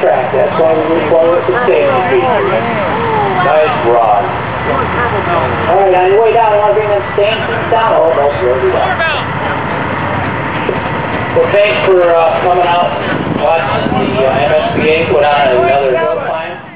track. That's why we require the standing feature. Nice rod. All right, on your way down, I want to bring them stanchions down. Oh, no, we'll down. Well, thanks for uh, coming out, and watching the uh, MSBA put on another. time.